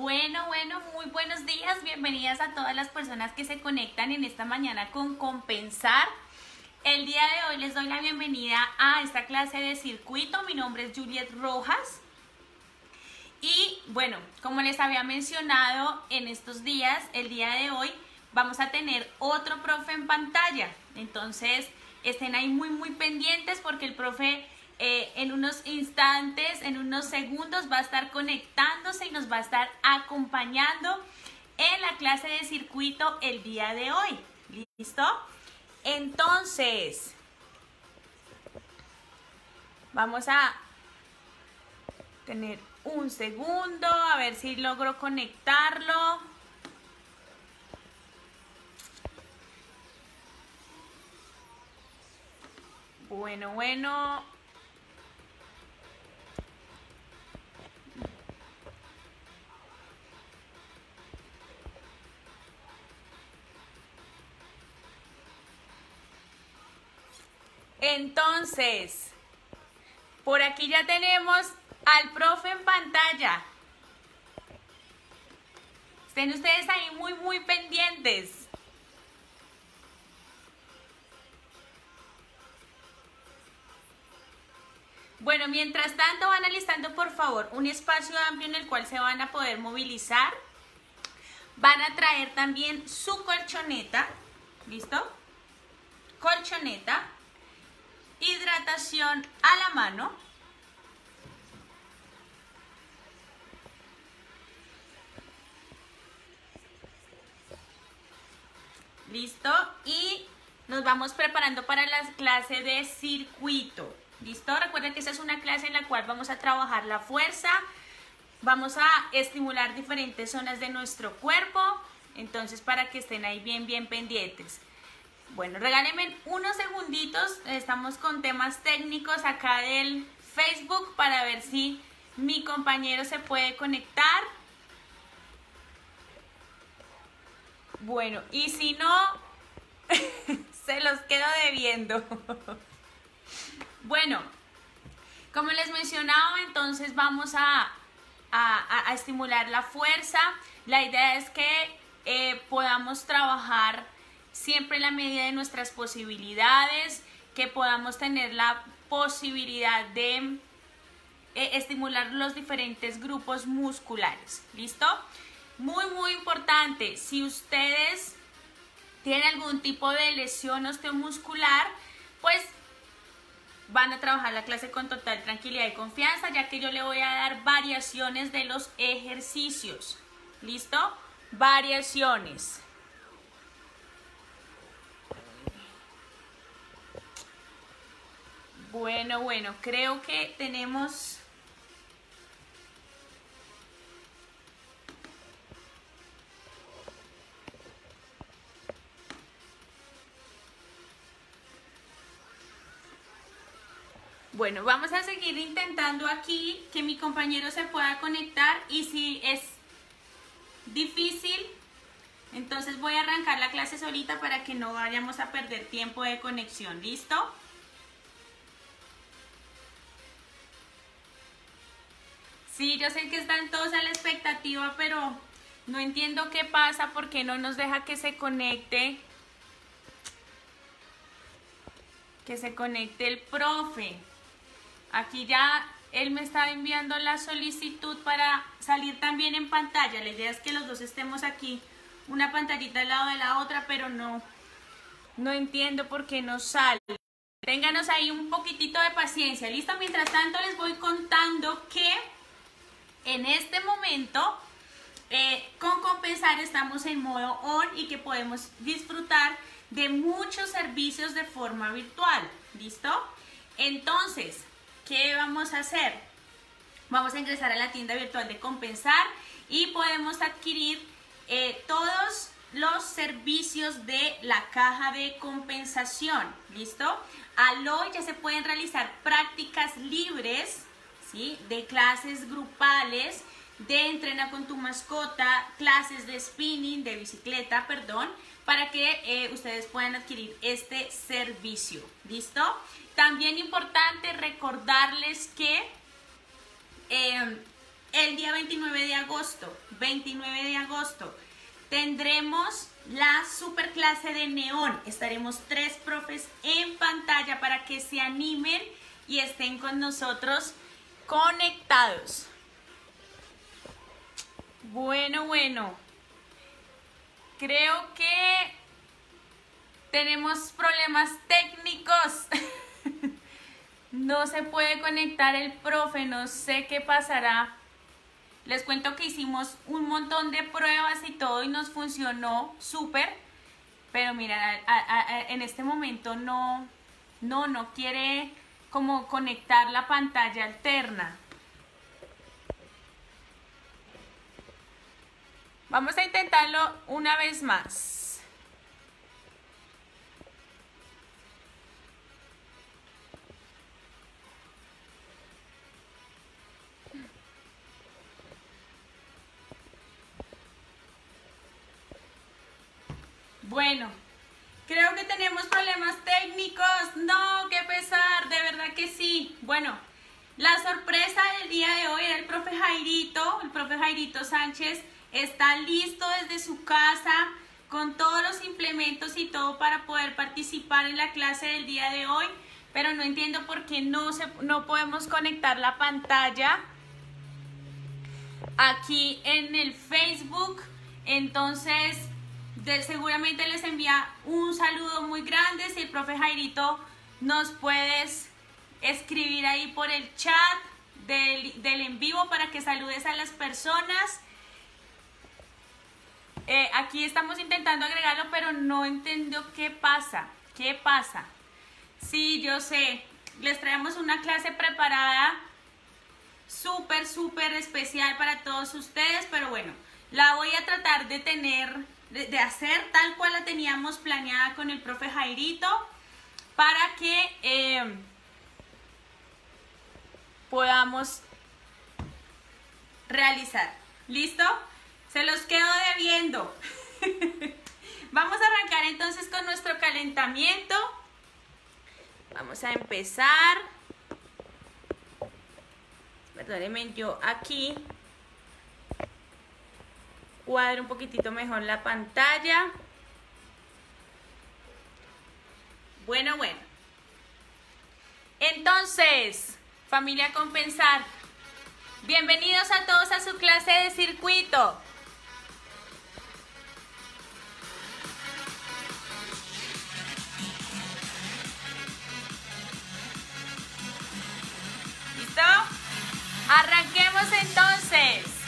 Bueno, bueno, muy buenos días. Bienvenidas a todas las personas que se conectan en esta mañana con Compensar. El día de hoy les doy la bienvenida a esta clase de circuito. Mi nombre es Juliet Rojas. Y bueno, como les había mencionado en estos días, el día de hoy vamos a tener otro profe en pantalla. Entonces, estén ahí muy, muy pendientes porque el profe eh, en unos instantes, en unos segundos va a estar conectándose y nos va a estar acompañando en la clase de circuito el día de hoy. ¿Listo? Entonces, vamos a tener un segundo, a ver si logro conectarlo. Bueno, bueno. Entonces, por aquí ya tenemos al profe en pantalla. Estén ustedes ahí muy, muy pendientes. Bueno, mientras tanto van alistando por favor un espacio amplio en el cual se van a poder movilizar. Van a traer también su colchoneta, ¿listo? Colchoneta, hidratación a la mano. ¿Listo? Y nos vamos preparando para la clase de circuito. ¿Listo? Recuerden que esta es una clase en la cual vamos a trabajar la fuerza, vamos a estimular diferentes zonas de nuestro cuerpo, entonces para que estén ahí bien, bien pendientes. Bueno, regálenme unos segunditos, estamos con temas técnicos acá del Facebook para ver si mi compañero se puede conectar. Bueno, y si no, se los quedo debiendo. bueno, como les mencionaba, entonces vamos a, estimular la fuerza. La idea es que eh, podamos trabajar siempre en la medida de nuestras posibilidades, que podamos tener la posibilidad de eh, estimular los diferentes grupos musculares. ¿Listo? Muy, muy importante, si ustedes tienen algún tipo de lesión osteomuscular, pues van a trabajar la clase con total tranquilidad y confianza, ya que yo le voy a dar variaciones de los ejercicios. ¿Listo? Variaciones. Bueno, bueno, creo que tenemos Bueno, vamos a seguir intentando aquí que mi compañero se pueda conectar y si es difícil, entonces voy a arrancar la clase solita para que no vayamos a perder tiempo de conexión. ¿Listo? Sí, yo sé que están todos a la expectativa, pero no entiendo qué pasa, porque no nos deja que se conecte, que se conecte el profe. Aquí ya él me está enviando la solicitud para salir también en pantalla. La idea es que los dos estemos aquí, una pantallita al lado de la otra, pero no, no entiendo por qué no sale. Ténganos ahí un poquitito de paciencia. ¿Listo? Mientras tanto les voy contando que en este momento eh, con compensar estamos en modo on y que podemos disfrutar de muchos servicios de forma virtual. ¿Listo? Entonces, ¿qué vamos a hacer? Vamos a ingresar a la tienda virtual de Compensar y podemos adquirir eh, todos los servicios de la caja de compensación. ¿Listo? Al hoy ya se pueden realizar prácticas libres, De clases grupales, de entrena con tu mascota, clases de spinning, de bicicleta, perdón, para que eh, ustedes puedan adquirir este servicio. ¿Listo? También importante recordarles que em, el día 29 de agosto, 29 de agosto, tendremos la super clase de neón. Estaremos tres profes en pantalla para que se animen y estén con nosotros conectados. Bueno, bueno. Creo que tenemos problemas técnicos. no se puede conectar el profe, no sé qué pasará. Les cuento que hicimos un montón de pruebas y todo y nos funcionó súper. Pero mira, en este momento no, no, no quiere como conectar la pantalla alterna. Vamos a intentarlo una vez más. Bueno, creo que tenemos problemas técnicos. No, la sorpresa del día de hoy era el profe Jairito, el profe Jairito Sánchez está listo desde su casa con todos los implementos y todo para poder participar en la clase del día de hoy, pero no entiendo por qué no, se, no podemos conectar la pantalla aquí en el Facebook. Entonces, seguramente les envía un saludo muy grande. Si el profe Jairito nos puedes escribir ahí por el chat del, del en vivo para que saludes a las personas. Eh, aquí estamos intentando agregarlo, pero no entiendo qué pasa. ¿Qué pasa? Sí, yo sé. Les traemos una clase preparada súper, súper especial para todos ustedes, pero bueno, la voy a tratar de tener de, hacer tal cual la teníamos planeada con el profe Jairito para que eh, podamos realizar. ¿Listo? Se los quedo debiendo. Vamos a arrancar entonces con nuestro calentamiento. Vamos a empezar. Perdónenme, yo aquí cuadre un poquitito mejor la pantalla. Bueno, bueno. Entonces, familia compensar, bienvenidos a todos a su clase de circuito. ¿Listo? Arranquemos entonces.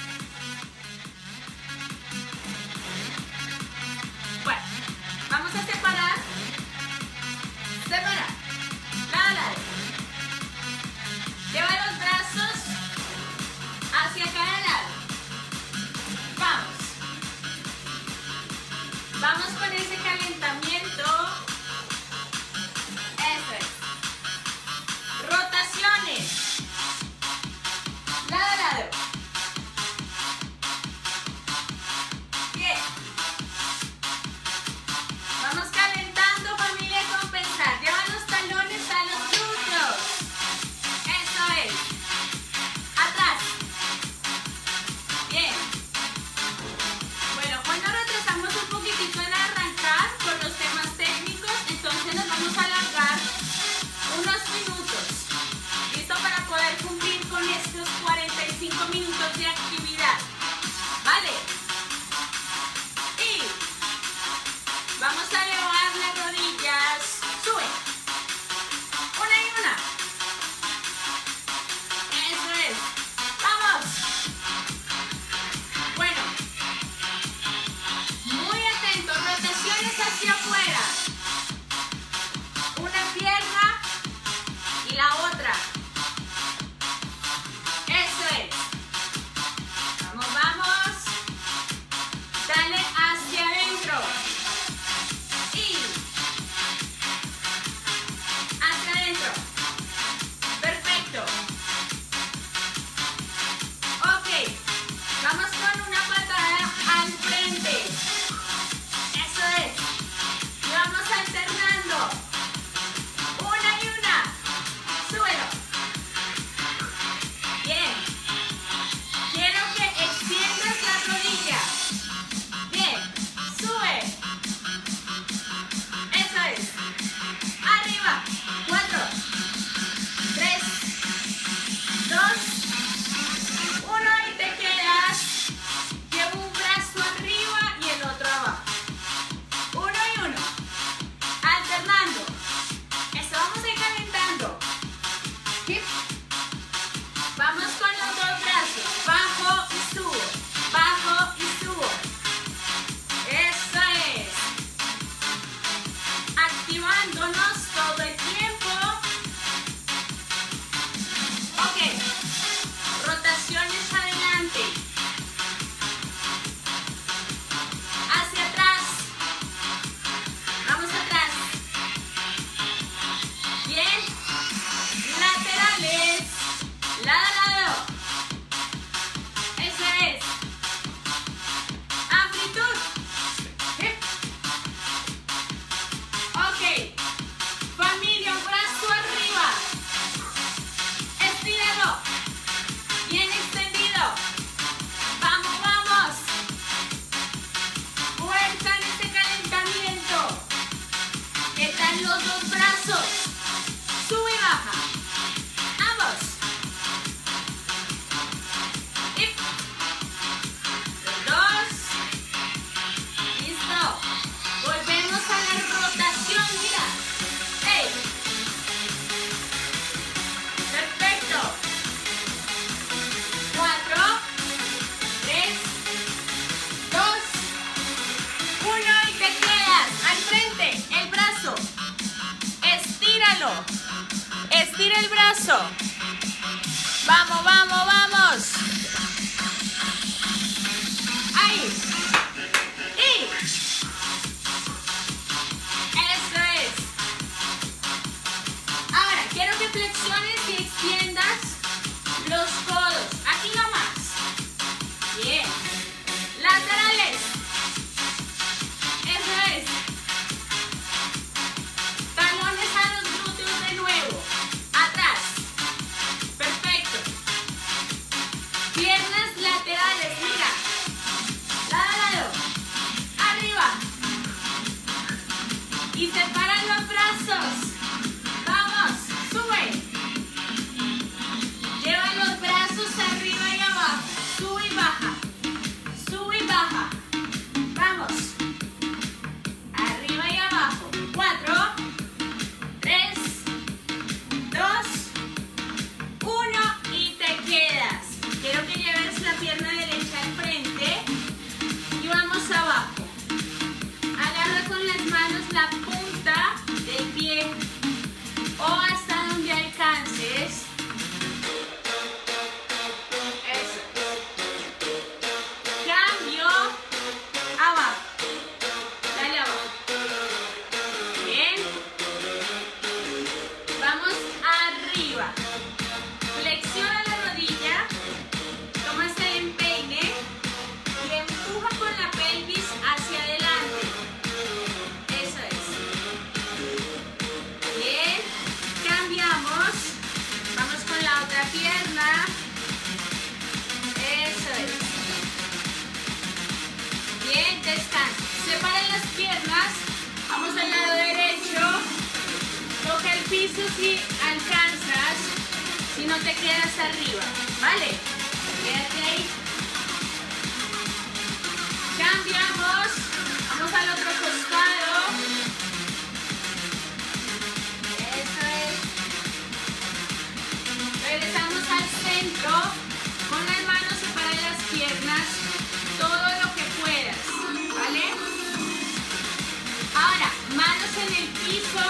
En el piso.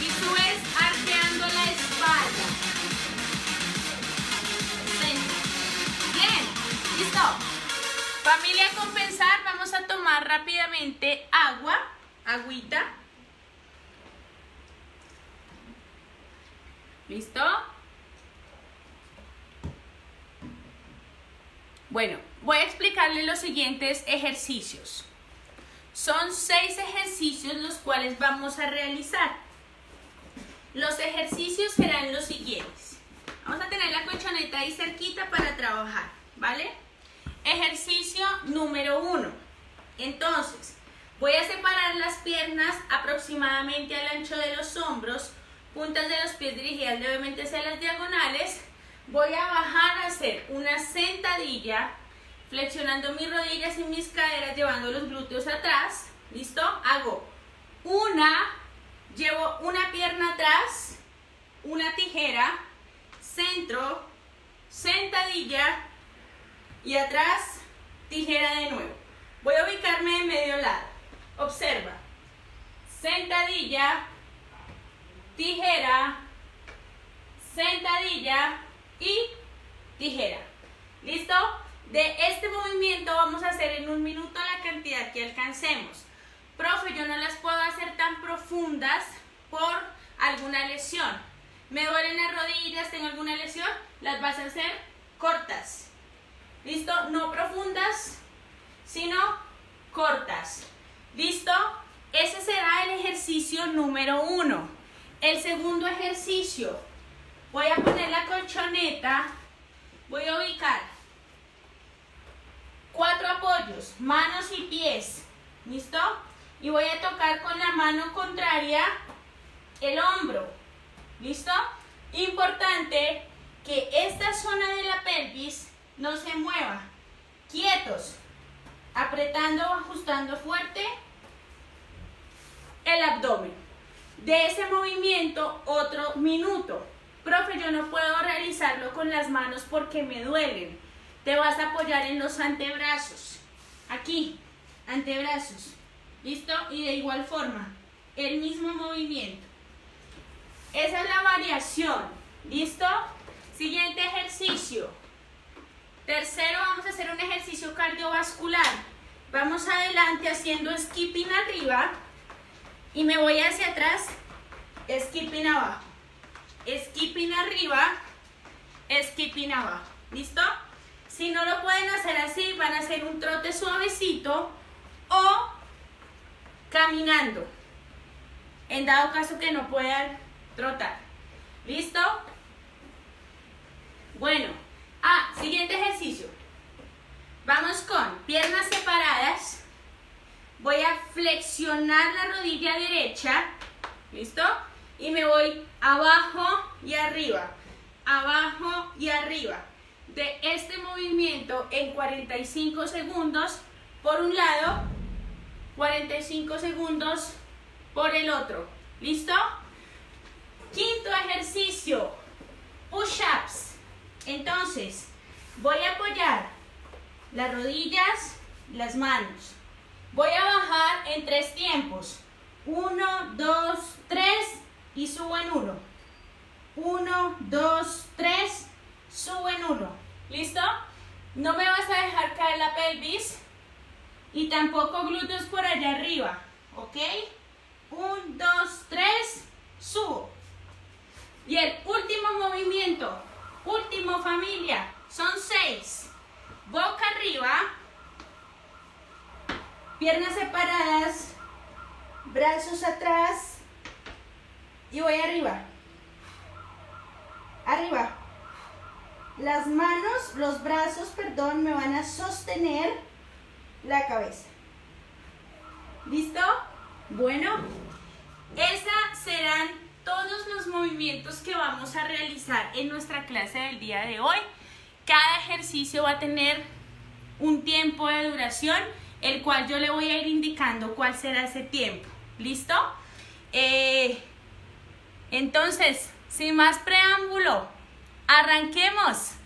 Y subes arqueando la espalda. Bien. Listo. Familia compensar, vamos a tomar rápidamente agua, agüita. ¿Listo? Bueno, voy a explicarles los siguientes ejercicios. Son seis ejercicios los cuales vamos a realizar. Los ejercicios serán los siguientes. Vamos a tener la colchoneta ahí cerquita para trabajar, ¿vale? Ejercicio número uno. Entonces, voy a separar las piernas aproximadamente al ancho de los hombros, puntas de los pies dirigidas levemente hacia las diagonales. Voy a bajar a hacer una sentadilla, flexionando mis rodillas y mis caderas, llevando los glúteos atrás. ¿Listo? Hago una, llevo una pierna atrás, una tijera, centro, sentadilla y atrás, tijera de nuevo. Voy a ubicarme en medio lado. Observa. Sentadilla, tijera, sentadilla y tijera. ¿Listo? De este movimiento vamos a hacer en un minuto la cantidad que alcancemos. Profe, yo no las puedo hacer tan profundas por alguna lesión. Me duelen las rodillas, tengo alguna lesión, las vas a hacer cortas. ¿Listo? No profundas, sino cortas. ¿Listo? Ese será el ejercicio número uno. El segundo ejercicio, voy a poner la colchoneta, voy a ubicar cuatro apoyos, manos y pies. ¿Listo? Y voy a tocar con la mano contraria el hombro. ¿Listo? Importante que esta zona de la pelvis no se mueva. Quietos. Apretando ajustando fuerte el abdomen. De ese movimiento otro minuto. Profe, yo no puedo realizarlo con las manos porque me duelen. Te vas a apoyar en los antebrazos. Aquí, antebrazos. ¿Listo? Y de igual forma, el mismo movimiento. Esa es la variación. ¿Listo? Siguiente ejercicio. Tercero, vamos a hacer un ejercicio cardiovascular. Vamos adelante haciendo skipping arriba y me voy hacia atrás, skipping abajo. Skipping arriba, skipping abajo. ¿Listo? Si no lo pueden hacer así, van a hacer un trote suavecito o caminando. En dado caso que no puedan trotar. ¿Listo? Bueno, ah, siguiente ejercicio. Vamos con piernas separadas. Voy a flexionar la rodilla derecha. ¿Listo? Y me voy abajo y arriba. Abajo y arriba. De este movimiento en 45 segundos por un lado, 45 segundos por el otro. ¿Listo? Quinto ejercicio, push-ups. Entonces, voy a apoyar las rodillas, las manos. Voy a bajar en tres tiempos. Uno, dos, tres y subo en uno. Uno, dos, tres, subo en uno. ¿Listo? No me vas a dejar caer la pelvis y tampoco glúteos por allá arriba. ¿Ok? Un, dos, tres, subo. Y el último movimiento, último familia, son seis. Boca arriba, piernas separadas, brazos atrás y voy arriba. Arriba. Las manos, los brazos, perdón, me van a sostener la cabeza. ¿Listo? Bueno, esas serán todos los movimientos que vamos a realizar en nuestra clase del día de hoy. Cada ejercicio va a tener un tiempo de duración, el cual yo le voy a ir indicando cuál será ese tiempo. ¿Listo? Eh, entonces, sin más preámbulo, arranquemos.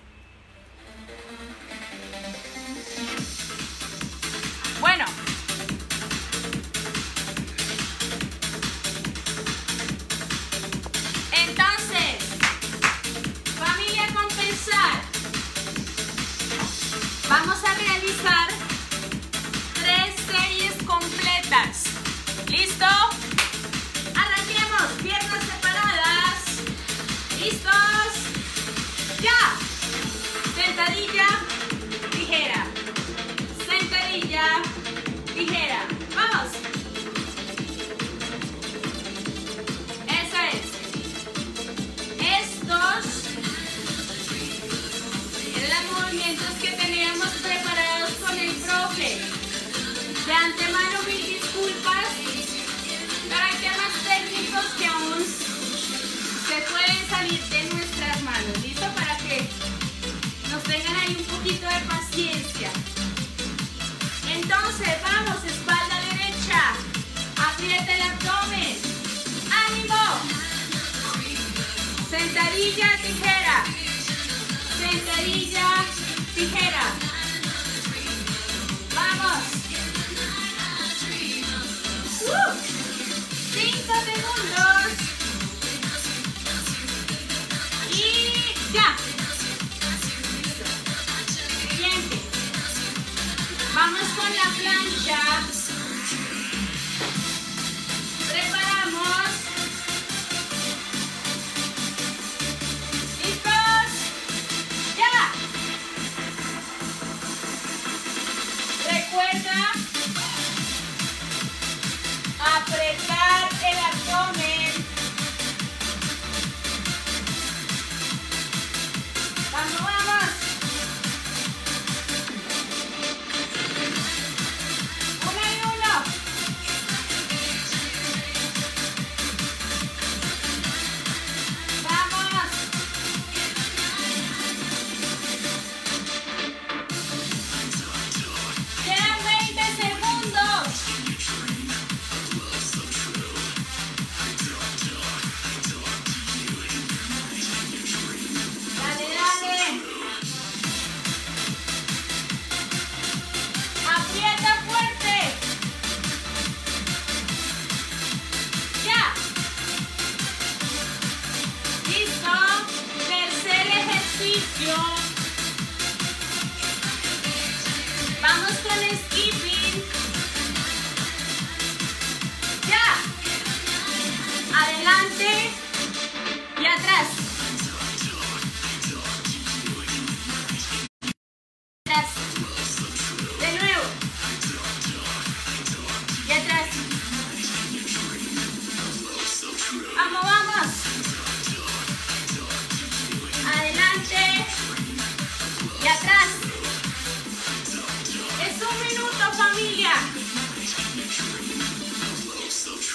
un minuto, familia.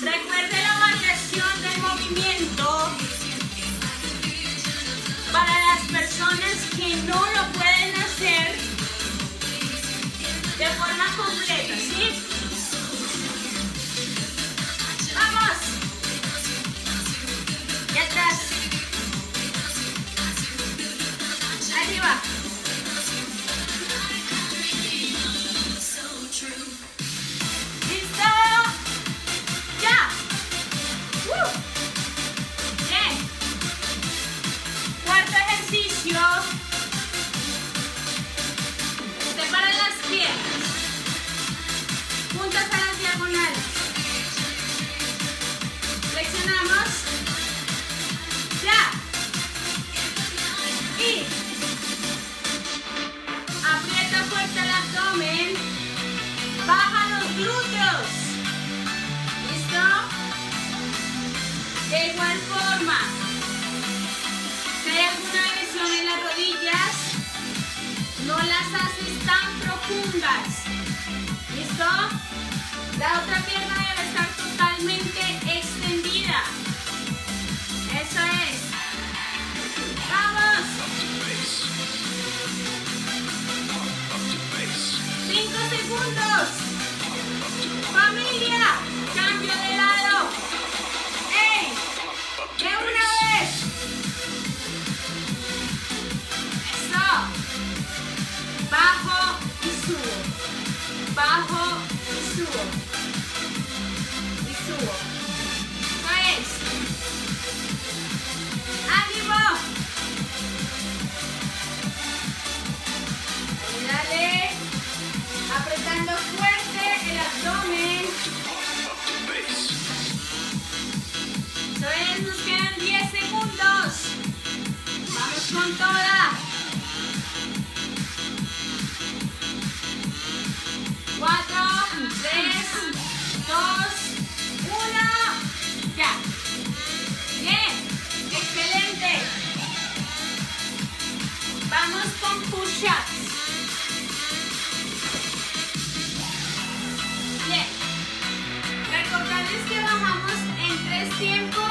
Recuerde la variación del movimiento para las personas que no lo pueden hacer de forma completa, ¿sí? ¡Vamos! Y atrás. Arriba. true. La otra pierna debe estar totalmente extendida. Eso es. ¡Vamos! ¡Cinco segundos! ¡Familia! ¡Cambio de lado! ¡Ey! ¡De una vez! Pintora. Cuatro, tres, dos, uno. Ya. Bien. Excelente. Vamos con push-ups. Bien. Recordarles que bajamos en tres tiempos.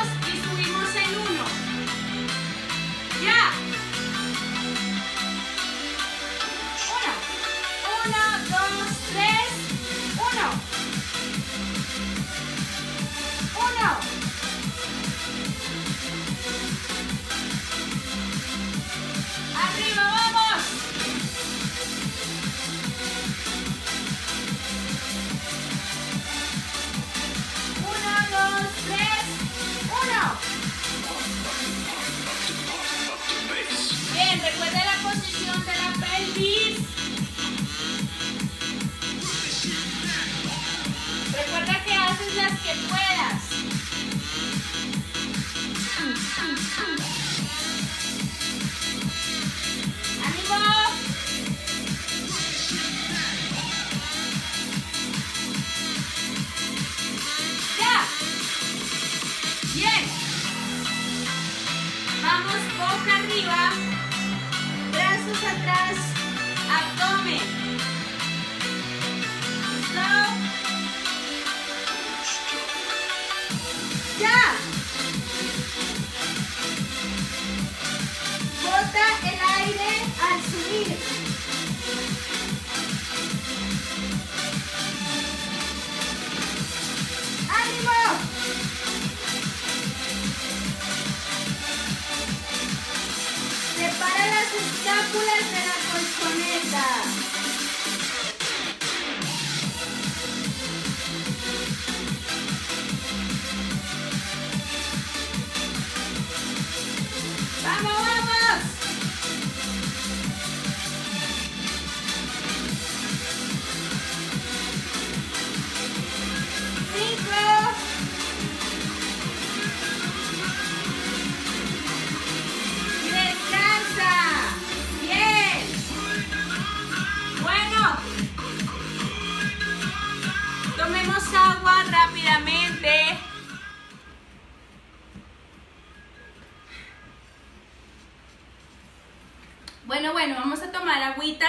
Bueno, bueno, vamos a tomar agüita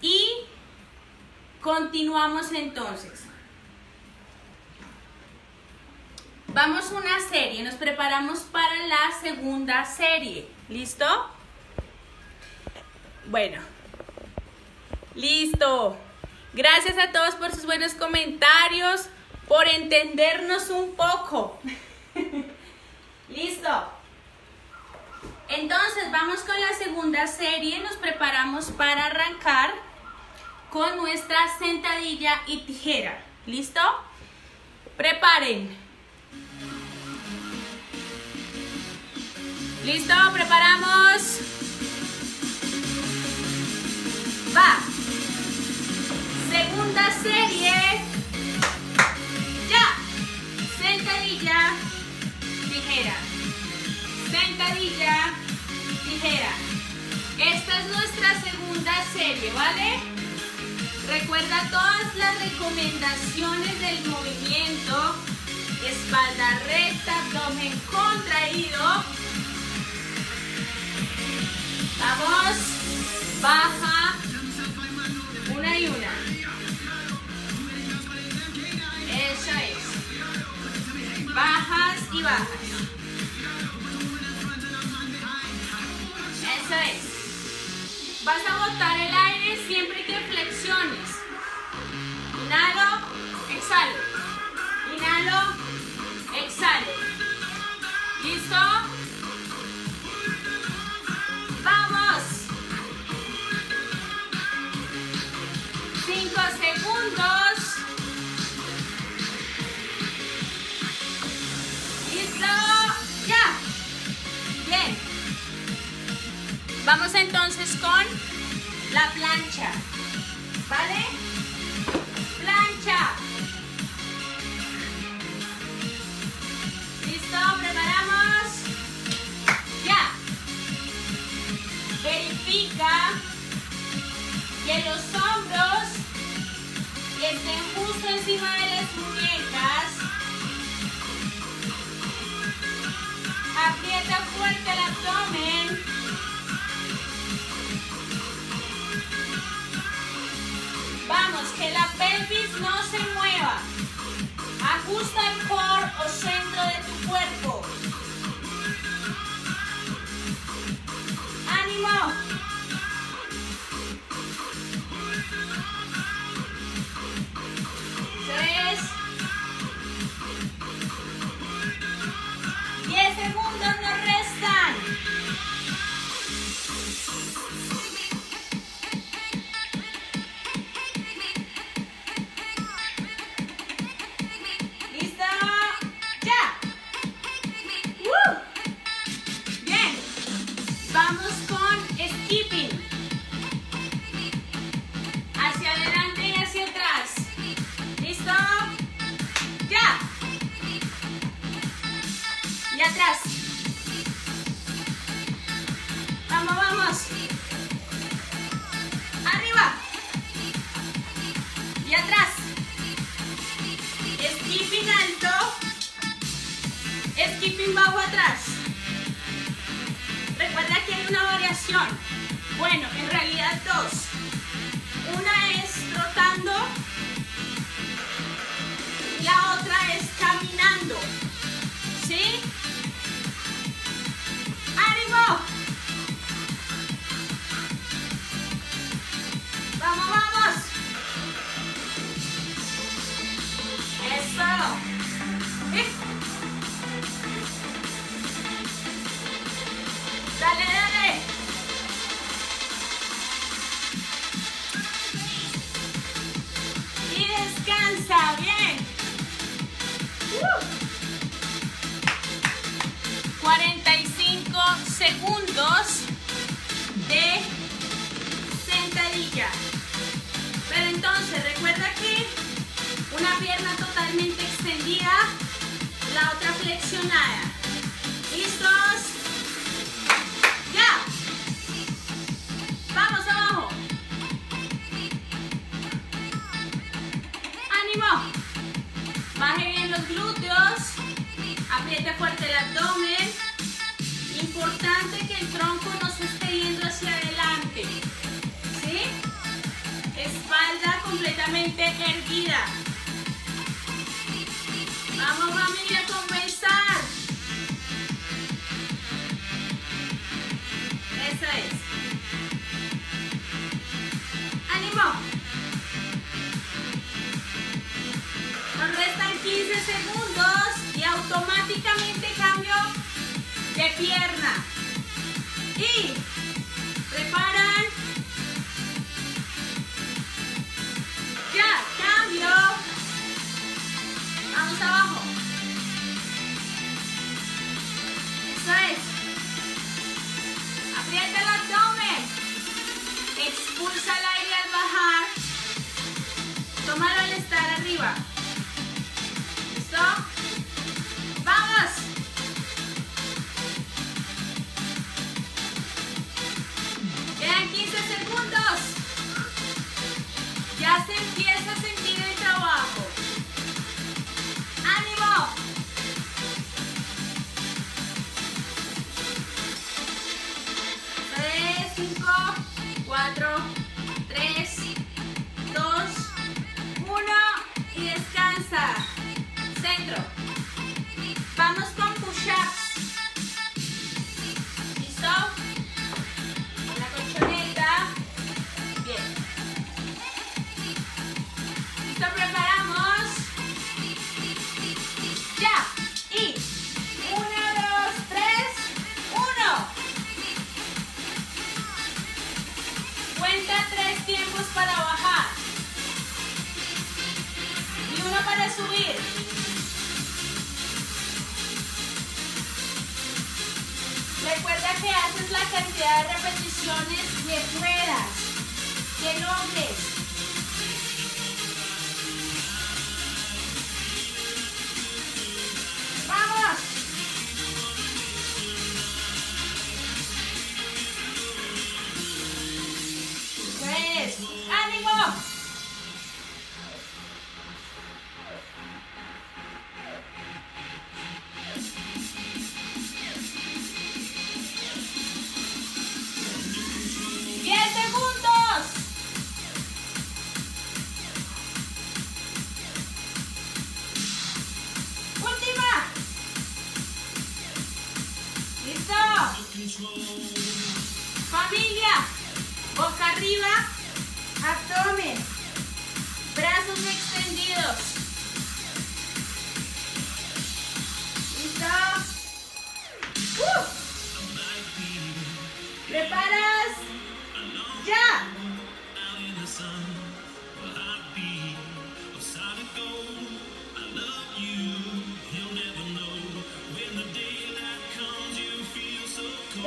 y continuamos entonces. Vamos a una serie, nos preparamos para la segunda serie. ¿Listo? Bueno, listo. Gracias a todos por sus buenos comentarios, por entendernos un poco. Listo. Entonces vamos con la segunda serie, nos preparamos para arrancar con nuestra sentadilla y tijera. ¿Listo? Preparen. ¿Listo? Preparamos. Va. Segunda serie. Ya. Sentadilla, tijera. Sentadilla, tijera. Esta es nuestra segunda serie, ¿vale? Recuerda todas las recomendaciones del movimiento. Espalda recta, abdomen contraído. Vamos. Baja. Una y una. Eso es. Bajas y bajas. Eso es. Vas a botar el aire siempre que flexiones. Inhalo, Skipping bajo atrás. Recuerda que hay una variación. Bueno, en realidad dos. Una es trotando. La otra es caminando. ¿Sí? Pero entonces recuerda que una pierna totalmente extendida, la otra flexionada. ¿Listos? ¡Ya! ¡Vamos abajo! ¡Ánimo! Baje bien los glúteos, apriete fuerte el abdomen, Importante que el tronco no se esté yendo hacia adelante. Completamente erguida. Vamos familia a compensar. Eso es. ¡Ánimo! Nos restan 15 segundos y automáticamente cambio de pierna. Y preparan. Cambio. Vamos abajo. Eso es. Aprieta el abdomen. Expulsa el aire al bajar. Tómalo al estar arriba. ¿Listo? ¡Vamos! Quedan 15 segundos. Ya se empieza a sentir el trabajo. ¡Ánimo! Tres, cinco, cuatro, tres, dos, uno y descansa. Centro. Vamos con push-ups.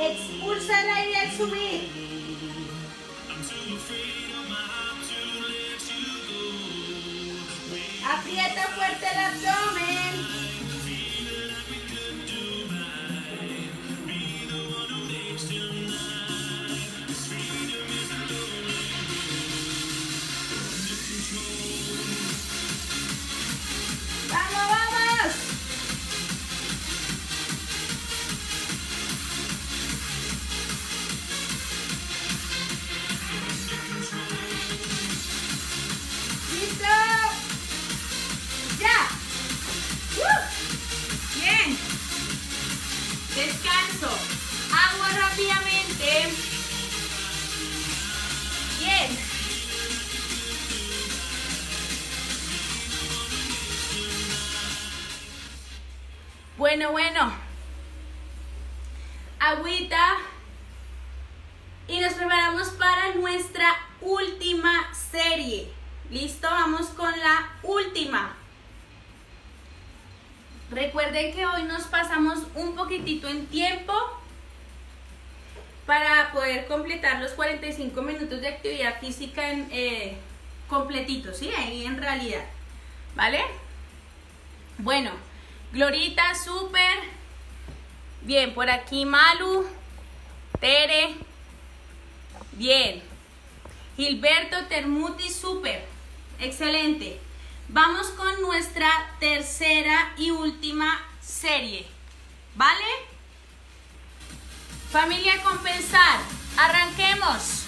Expulsa el aire al subir. Aprieta fuerte el abdomen. Bueno, bueno. Agüita. Y nos preparamos para nuestra última serie. ¿Listo? Vamos con la última. Recuerden que hoy nos pasamos un poquitito en tiempo para poder completar los 45 minutos de actividad física en, eh, completitos, ¿sí? Ahí en realidad. ¿Vale? Súper. Bien, por aquí Malu, Tere. Bien. Gilberto Termuti, súper. Excelente. Vamos con nuestra tercera y última serie. ¿Vale? Familia compensar. Arranquemos.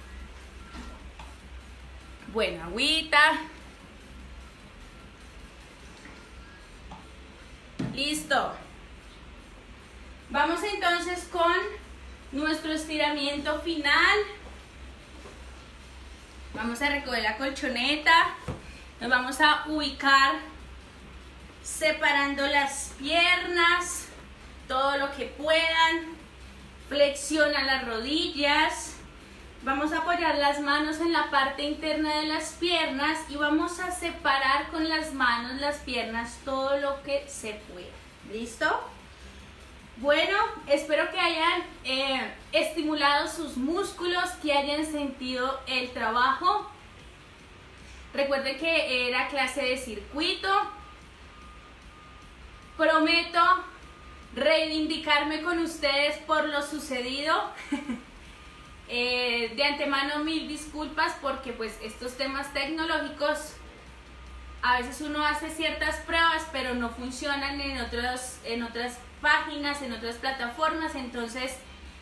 Bueno, agüita. Listo. Vamos entonces con nuestro estiramiento final. Vamos a recoger la colchoneta. Nos vamos a ubicar separando las piernas, todo lo que puedan. Flexiona las rodillas. Vamos a apoyar las manos en la parte interna de las piernas y vamos a separar con las manos las piernas todo lo que se pueda. ¿Listo? Bueno, espero que hayan eh, estimulado sus músculos, que hayan sentido el trabajo. Recuerden que era clase de circuito. Prometo reivindicarme con ustedes por lo sucedido. Eh, de antemano mil disculpas porque pues estos temas tecnológicos a veces uno hace ciertas pruebas pero no funcionan en, en otras páginas, en otras plataformas, entonces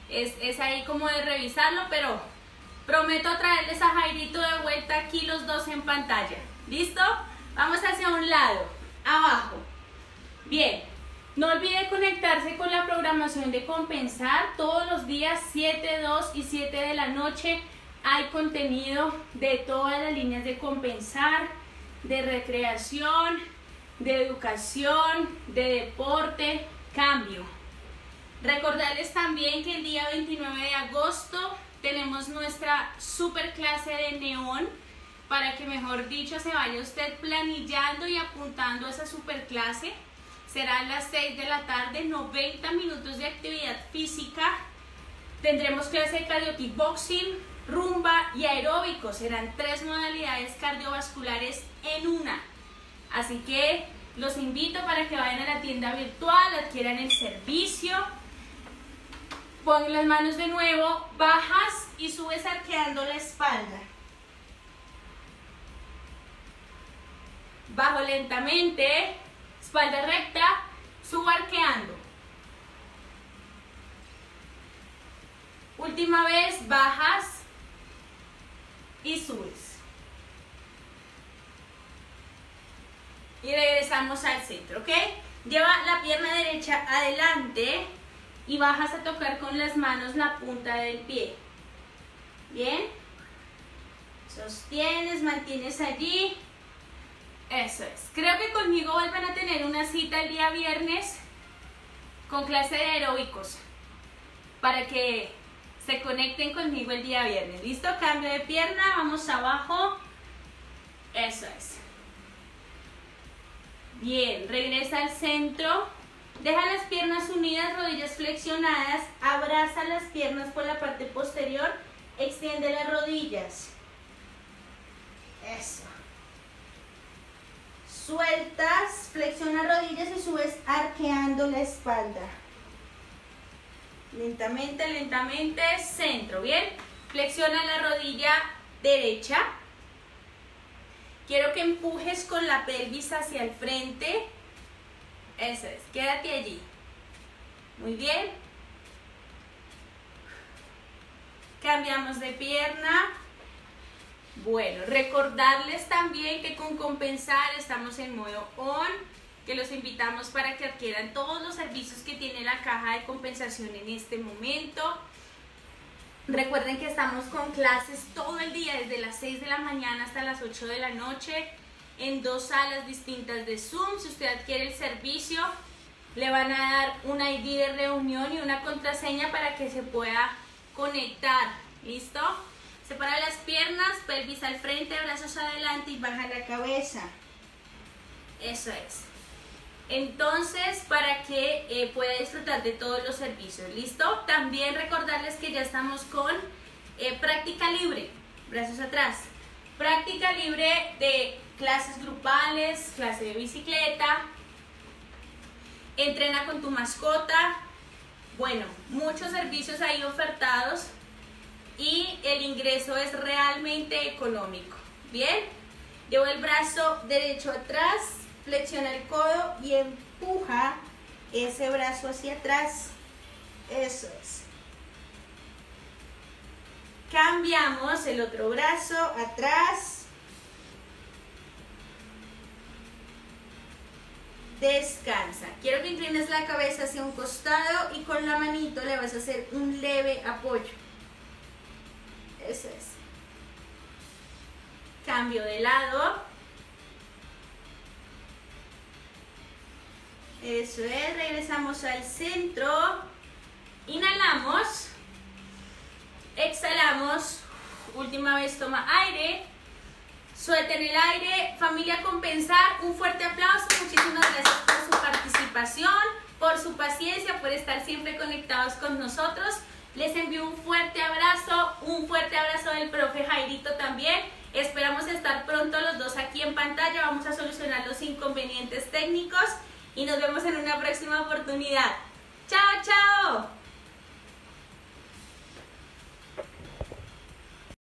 es, es ahí como de revisarlo, pero Prometo traerles a Jairito de vuelta aquí los dos en pantalla. ¿Listo? Vamos hacia un lado, abajo. Bien, no olvide conectarse con la programación de Compensar. Todos los días 7, 2 y 7 de la noche hay contenido de todas las líneas de Compensar, de recreación, de educación, de deporte, cambio. Recordarles también que el día 29 de agosto tenemos nuestra super clase de neón para que mejor dicho se vaya usted planillando y apuntando a esa super clase. Será las 6 de la tarde, 90 minutos de actividad física. Tendremos clase de cardio boxing, rumba y aeróbico. Serán tres modalidades cardiovasculares en una. Así que los invito para que vayan a la tienda virtual, adquieran el servicio Pon las manos de nuevo, bajas y subes arqueando la espalda. Bajo lentamente, espalda recta, subo arqueando. Última vez, bajas y subes. Y regresamos al centro, ¿ok? Lleva la pierna derecha adelante y bajas a tocar con las manos la punta del pie. Bien. Sostienes, mantienes allí. Eso es. Creo que conmigo vuelven a tener una cita el día viernes con clase de aeróbicos para que se conecten conmigo el día viernes. ¿Listo? Cambio de pierna, vamos abajo. Eso es. Bien, regresa al centro. Deja las piernas unidas, rodillas flexionadas, abraza las piernas por la parte posterior, extiende las rodillas. Eso. Sueltas, flexiona rodillas y subes arqueando la espalda. Lentamente, lentamente, centro, ¿bien? Flexiona la rodilla derecha. Quiero que empujes con la pelvis hacia el frente. Eso es, quédate allí. Muy bien. Cambiamos de pierna. Bueno, recordarles también que con compensar estamos en modo on, que los invitamos para que adquieran todos los servicios que tiene la caja de compensación en este momento. Recuerden que estamos con clases todo el día, desde las 6 de la mañana hasta las 8 de la noche, en dos salas distintas de Zoom. Si usted adquiere el servicio, le van a dar un ID de reunión y una contraseña para que se pueda conectar. ¿Listo? Separa las piernas, pelvis al frente, brazos adelante y baja la cabeza. Eso es. Entonces, para que eh, pueda disfrutar de todos los servicios, ¿listo? También recordarles que ya estamos con eh, práctica libre, brazos atrás. Práctica libre de clases grupales, clase de bicicleta, entrena con tu mascota. Bueno, muchos servicios ahí ofertados y el ingreso es realmente económico. Bien, llevo el brazo derecho atrás, flexiona el codo y empuja ese brazo hacia atrás. Eso es. Cambiamos el otro brazo atrás. Descansa. Quiero que inclines la cabeza hacia un costado y con la manito le vas a hacer un leve apoyo. Eso es. Cambio de lado. Eso es, regresamos al centro. Inhalamos. Exhalamos. Última vez toma aire. Suelten el aire. Familia Compensar, un fuerte aplauso. Muchísimas gracias por su participación, por su paciencia, por estar siempre conectados con nosotros. Les envío un fuerte abrazo, un fuerte abrazo del profe Jairito también. Esperamos estar pronto los dos aquí en pantalla. Vamos a solucionar los inconvenientes técnicos y nos vemos en una próxima oportunidad. ¡Chao, chao!